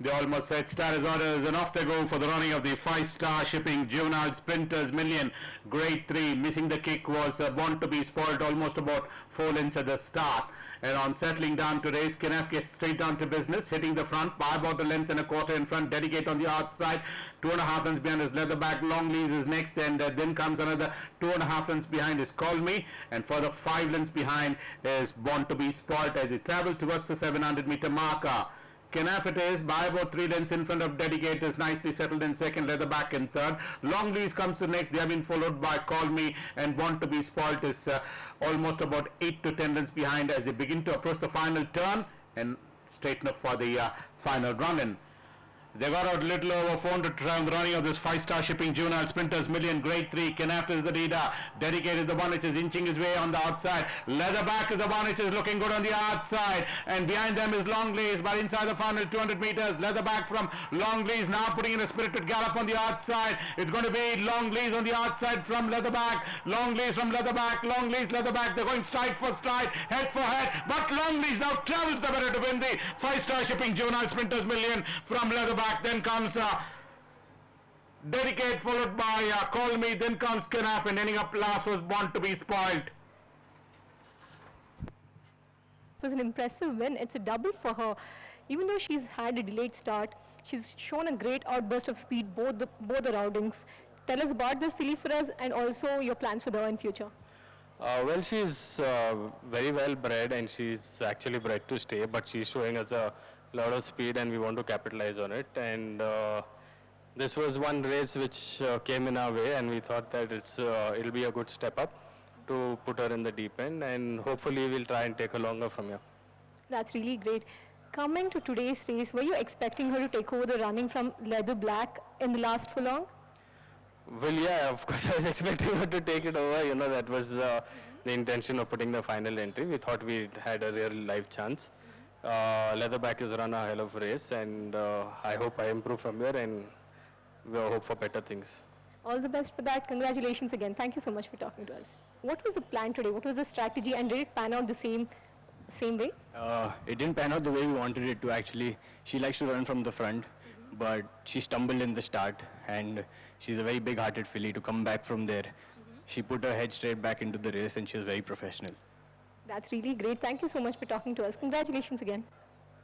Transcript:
The almost set status orders and off they go for the running of the five-star shipping juvenile sprinters million. Grade 3 missing the kick was uh, born to be spoiled almost about four lengths at the start. And on settling down to race gets straight down to business hitting the front by about a length and a quarter in front dedicate on the outside. Two and a half lengths behind his leatherback Long Lease is next and uh, then comes another two and a half lengths behind is Call Me. And further five lengths behind is born to be spoiled as they travel towards the 700 meter marker Kenaf it is by about three lengths in front of Dedicate is nicely settled in second, Leatherback in third. Long Lease comes to next. They have been followed by Call Me and Want to be Spoilt is uh, almost about eight to ten lengths behind as they begin to approach the final turn and straighten up for the uh, final run-in. They got out little over 400 round running of this five-star shipping juvenile sprinters million grade 3. Kenaf is the leader. Dedicated the one which is inching his way on the outside. Leatherback is the one which is looking good on the outside. And behind them is Long Lease. But inside the final 200 meters, Leatherback from Long Lease now putting in a spirited gallop on the outside. It's going to be Long Lease on the outside from Leatherback. Long Lease from Leatherback. Long Lease, Leatherback. They're going stride for stride, head for head. But Long Lease now travels the better to win the five-star shipping juvenile sprinters million from Leatherback. Then comes uh, Dedicate followed by uh, Call Me. Then comes Kenaf and ending up last was Born to be Spoiled. It was an impressive win. It's a double for her. Even though she's had a delayed start, she's shown a great outburst of speed both the both the roundings. Tell us about this filly for us and also your plans for her in future. Uh, well, she's uh, very well bred and she's actually bred to stay, but she's showing us a lot of speed and we want to capitalize on it. And uh, this was one race which uh, came in our way and we thought that it's uh, it'll be a good step up to put her in the deep end and hopefully we'll try and take her longer from here. That's really great. Coming to today's race, were you expecting her to take over the running from Leatherback in the last furlong? Well, yeah, of course, I was expecting her to take it over. You know, that was uh, the intention of putting the final entry. We thought we had a real life chance. Uh, Leatherback has run a hell of a race, and uh, I hope I improve from here, and we hope for better things. All the best for that. Congratulations again. Thank you so much for talking to us. What was the plan today? What was the strategy, and did it pan out the same, same way? Uh, it didn't pan out the way we wanted it to actually. She likes to run from the front, but she stumbled in the start, and she's a very big-hearted filly to come back from there. She put her head straight back into the race, and she was very professional. That's really great. Thank you so much for talking to us. Congratulations again.